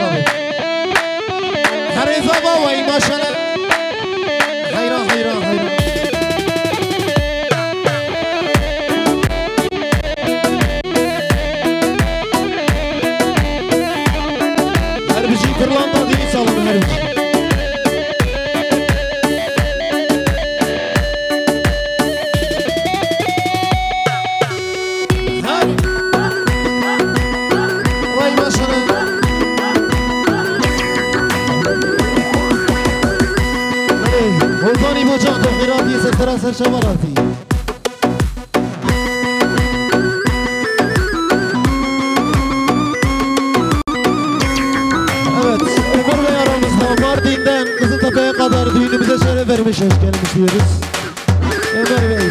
ماشاءالله هر ایزا دو جان کو خیرات یہ سب طرح سر شمار Evet, Ömer Bey aramızda Mardin'den Kızıltepe'ye kadar düğünümüze şeref vermiş, hoş gelmiş diyoruz. Ömer Bey.